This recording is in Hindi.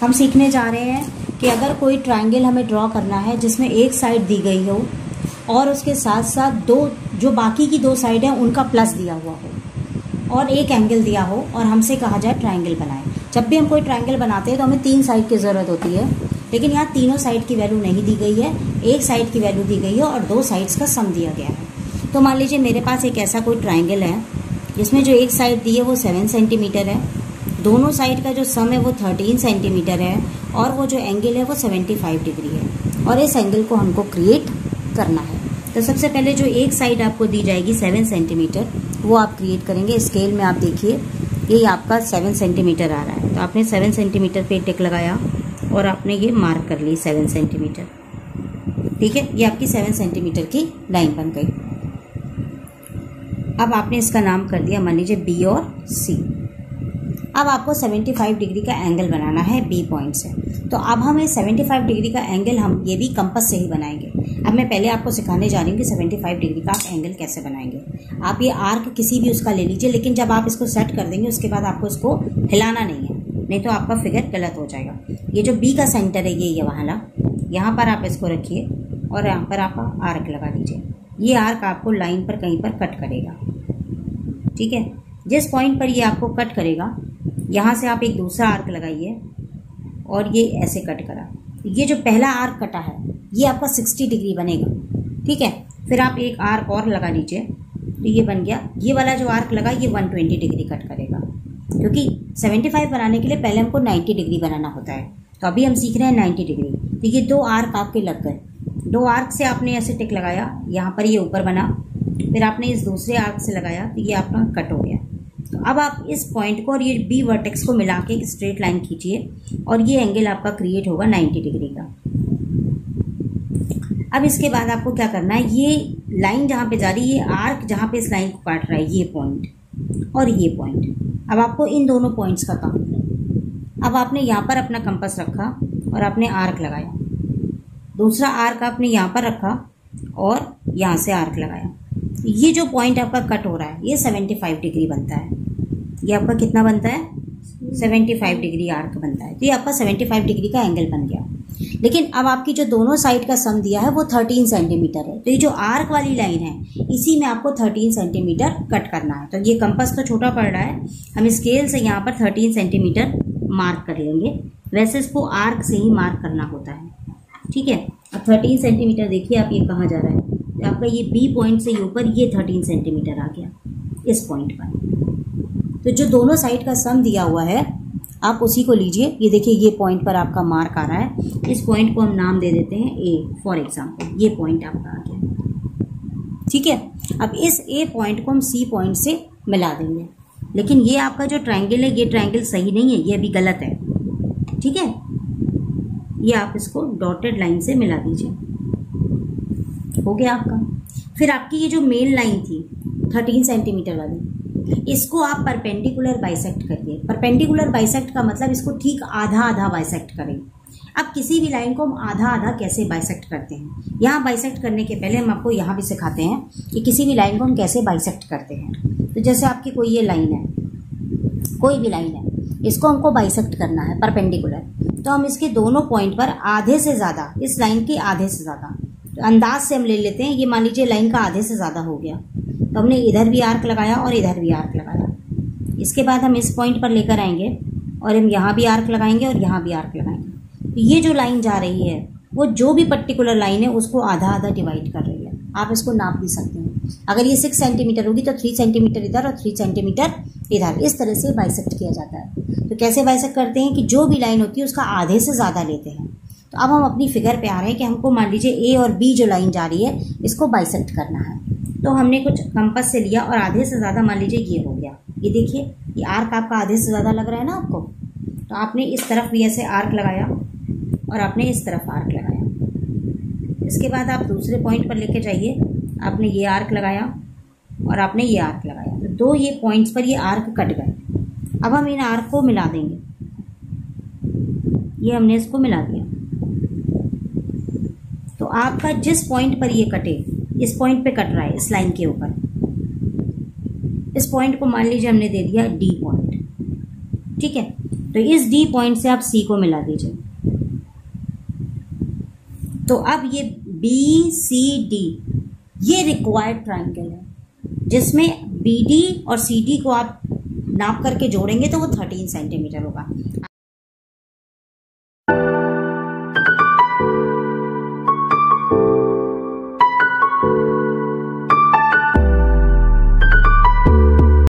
हम सीखने जा रहे हैं कि अगर कोई ट्रायंगल हमें ड्रॉ करना है, जिसमें एक साइड दी गई हो, और उसके साथ साथ दो, जो बाकी की दो साइड हैं, उनका प्लस दिया हुआ हो, और एक एंगल दिया हो, और हमसे कहा जाए ट्रायंगल बनाए। जब भी हम कोई ट्रायंगल बनाते हैं तो हमें तीन साइड की ज़रूरत होती है, लेकिन यहाँ तीनों साइड की वैल्यू नहीं दी गई है। एक साइड की वैल्यू दी गई है, और दो साइड्स का सम दिया गया है। तो मान लीजिए मेरे पास एक ऐसा कोई ट्राइंगल है, जिसमें जो एक साइड दी है, वो सेवन सेंटीमीटर है दोनों साइड का जो सम है वो थर्टीन सेंटीमीटर है और वो जो एंगल है वो सेवेंटी फाइव डिग्री है। और इस एंगल को हमको क्रिएट करना है। तो सबसे पहले जो एक साइड आपको दी जाएगी सेवन सेंटीमीटर वो आप क्रिएट करेंगे। स्केल में आप देखिए, ये आपका सेवन सेंटीमीटर आ रहा है। तो आपने सेवन सेंटीमीटर पे टिक लगाया और आपने ये मार्क कर ली सेवन सेंटीमीटर ठीक है? ये आपकी सेवन सेंटीमीटर की लाइन बन गई। अब आपने इसका नाम कर दिया, मान लीजिए बी और सी अब आपको 75 डिग्री का एंगल बनाना है बी पॉइंट से। तो अब हमें 75 डिग्री का एंगल हम ये भी कंपस से ही बनाएँगे। अब मैं पहले आपको सिखाने जा रही हूँ कि 75 डिग्री का आप एंगल कैसे बनाएँगे। आप ये आर्क किसी भी उसका ले लीजिए, लेकिन जब आप इसको सेट कर देंगे, उसके बाद आपको इसको हिलाना नहीं है, नहीं तो आपका फिगर गलत हो जाएगा। ये जो बी का सेंटर है, ये ये वाला, यहाँ पर आप इसको रखिए और यहाँ पर आप आर्क लगा दीजिए। ये आर्क आपको लाइन पर कहीं पर कट करेगा। ठीक है? जिस पॉइंट पर ये आपको कट करेगा यहाँ से आप एक दूसरा आर्क लगाइए और ये ऐसे कट करा। ये जो पहला आर्क कटा है, ये आपका सिक्सटी डिग्री बनेगा, ठीक है? फिर आप एक आर्क और लगा लीजिए तो ये बन गया। ये वाला जो आर्क लगा, ये वन ट्वेंटी डिग्री कट करेगा, क्योंकि 75 बनाने के लिए पहले हमको 90 डिग्री बनाना होता है। तो अभी हम सीख रहे हैं 90 डिग्री। तो ये दो आर्क आपके लग गए। दो आर्क से आपने ऐसे टिक लगाया, यहाँ पर ये ऊपर बना। फिर आपने इस दूसरे आर्क से लगाया तो ये आपका कट हो गया। तो अब आप इस पॉइंट को और ये बी वर्टेक्स को मिला के एक स्ट्रेट लाइन खींचिए और ये एंगल आपका क्रिएट होगा 90 डिग्री का। अब इसके बाद आपको क्या करना है? ये लाइन जहाँ पे जा रही है, ये आर्क जहाँ पे इस लाइन को काट रहा है, ये पॉइंट और ये पॉइंट अब आपको इन दोनों पॉइंट्स का काम अब आपने यहाँ पर अपना कंपस रखा और आपने आर्क लगाया। दूसरा आर्क आपने यहाँ पर रखा और यहाँ से आर्क लगाया। ये जो पॉइंट आपका कट हो रहा है, ये 75 डिग्री बनता है। ये आपका कितना बनता है? 75 डिग्री आर्क बनता है। तो ये आपका 75 डिग्री का एंगल बन गया। लेकिन अब आपकी जो दोनों साइड का सम दिया है, वो 13 सेंटीमीटर है। तो ये जो आर्क वाली लाइन है, इसी में आपको 13 सेंटीमीटर कट करना है। तो ये कंपस तो छोटा पड़ रहा है। हम स्केल से यहाँ पर 13 सेंटीमीटर मार्क कर लेंगे। वैसे इसको आर्क से ही मार्क करना होता है। ठीक है? अब थर्टीन सेंटीमीटर देखिए आप ये कहाँ जा रहा है। आपका ये बी पॉइंट से ऊपर, ये थर्टीन सेंटीमीटर आ गया, इस पॉइंट पर। तो जो दोनों साइड का सम दिया हुआ है, आप उसी को लीजिए। ये देखिए, ये पॉइंट पर आपका मार्क आ रहा है। इस पॉइंट को हम नाम दे देते हैं ए फॉर एग्ज़ाम्पल ये पॉइंट आपका आ गया। ठीक है? अब इस ए पॉइंट को हम सी पॉइंट से मिला देंगे। लेकिन ये आपका जो ट्राइंगल है, ये ट्राइंगल सही नहीं है, ये अभी गलत है। ठीक है? ये आप इसको डॉटेड लाइन से मिला दीजिए। हो गया आपका। फिर आपकी ये जो मेन लाइन थी थर्टीन सेंटीमीटर वाली, इसको आप परपेंडिकुलर बाइसेक्ट करिए। परपेंडिकुलर बाइसेक्ट का मतलब इसको ठीक आधा आधा बाइसेक्ट करें। अब किसी भी लाइन को हम आधा आधा कैसे बाइसेक्ट करते हैं? यहाँ बाइसेक्ट करने के पहले हम आपको यहाँ भी सिखाते हैं कि किसी भी लाइन को हम कैसे बाइसेक्ट करते हैं। तो जैसे आपकी कोई ये लाइन है, कोई भी लाइन है, इसको हमको बाइसेक्ट करना है परपेंडिकुलर तो हम इसके दोनों पॉइंट पर आधे से ज़्यादा, इस लाइन के आधे से ज़्यादा अंदाज से हम ले लेते हैं, ये मान लीजिए लाइन का आधे से ज़्यादा हो गया। तो हमने इधर भी आर्क लगाया और इधर भी आर्क लगाया। इसके बाद हम इस पॉइंट पर लेकर आएँगे और हम यहाँ भी आर्क लगाएँगे और यहाँ भी आर्क लगाएँगे। तो ये जो लाइन जा रही है, वो जो भी पर्टिकुलर लाइन है, उसको आधा आधा डिवाइड कर रही है। आप इसको नाप भी सकते हैं। अगर ये सिक्स सेंटीमीटर होगी तो थ्री सेंटीमीटर इधर और थ्री सेंटीमीटर इधर। इस तरह से बाइसेक्ट किया जाता है। तो कैसे बाइसेक्ट करते हैं कि जो भी लाइन होती है, उसका आधे से ज़्यादा लेते हैं। तो अब हम अपनी फिगर पे आ रहे हैं कि हमको मान लीजिए ए और बी जो लाइन जा रही है, इसको बाइसेक्ट करना है। तो हमने कुछ कंपस से लिया और आधे से ज़्यादा मान लीजिए ये हो गया। ये देखिए, ये आर्क आपका आधे से ज़्यादा लग रहा है ना आपको? तो आपने इस तरफ़ भी ऐसे आर्क लगाया और आपने इस तरफ़ आर्क लगाया। इसके बाद आप दूसरे पॉइंट पर लेके जाइए। आपने ये आर्क लगाया और आपने ये आर्क लगाया। तो दो ये पॉइंट्स पर ये आर्क कट गए। अब हम इन आर्क को मिला देंगे। ये हमने इसको मिला दिया। आपका जिस पॉइंट पर ये कटे, इस पॉइंट पे कट रहा है, इस लाइन के ऊपर। इस पॉइंट को मान लीजिए हमने दे दिया डी पॉइंट ठीक है? तो इस डी पॉइंट से आप सी को मिला दीजिए। तो अब ये बी सी डी ये रिक्वायर्ड ट्राइंगल है, जिसमें बी डी और सी डी को आप नाप करके जोड़ेंगे तो वो थर्टीन सेंटीमीटर होगा।